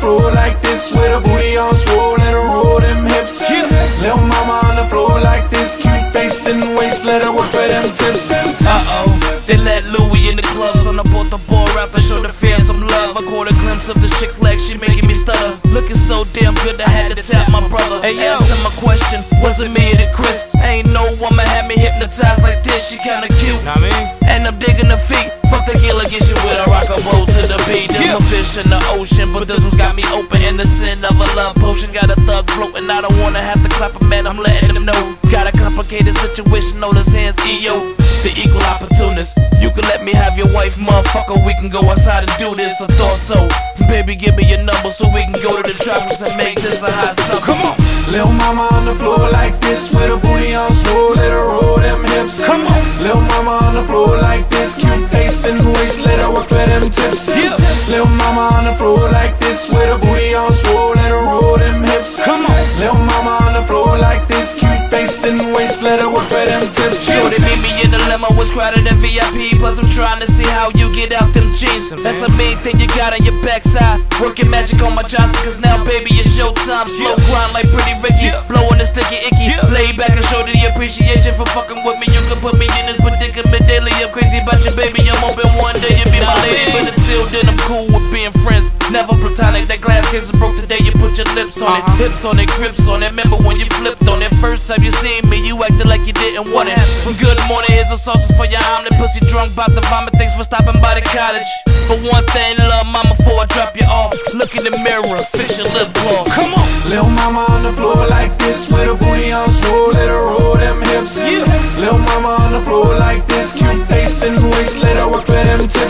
floor like this with a booty all swole, let her roll them hips. Little mama on the floor like this, cute face and waist, let her work for them tips. Uh-oh, they let Luie in the club, so I bought the ball out to show the fans some love. I caught a glimpse of this chick's legs, she making me stutter. Looking so damn good, I had to tap my brother. Hey. Answer my question, was it me or the Chris? Ain't no woman had me hypnotized like this, she kinda cute. Know what I mean? And I'm digging the feet. Fuck the gill against you no fish in the ocean, but this one's got me open. In the sin of a love potion, got a thug floating. I don't wanna have to clap a man, I'm letting him know. Got a complicated situation, know this hands EO. The equal opportunist. You can let me have your wife, motherfucker. We can go outside and do this. I thought so. Baby, give me your number so we can go to the tropics and make this a hot summer. Come on. Little mama on the floor like this with a booty all swole, let her roll them hips. Come on. Little mama on the floor like this, cute face and waist, let her work for them tips. Mama on the floor like this with a booty all swole, let her roll them hips. Come on. Little mama on the floor like this, cute face and waist, let her for them tips. Sure, they meet me in the limo, was crowded in VIP. Plus, I'm trying to see how you get out them jeans. That's the main thing you got on your backside. Working magic on my Johnson, cause now, baby, it's showtime. Slow grind like Pretty Ricky. Blowing the sticky icky. Lay back and show the appreciation for fucking with me. You can put me in this predicament daily. I'm crazy about you, baby. I'm hoping one day you'll be my lady. But until then, I'm cool with being friends. Never platonic. That glass case is broke the day You put your lips on it, uh-huh. hips on it, grips on it. Remember when you flipped on it? First time you seen me, you acted like you didn't want it. Good morning, here's a sauces for your omelet. Pussy drunk, bout to vomit. Thanks for stopping by the cottage. But one thing, love mama, before I drop you off. Look in the mirror, fix your lip gloss. Come on. Little mama on the floor like this with a booty on swole, let her roll them hips. Yeah. Little mama on the floor like this, cute face and waist, let her work for them tips.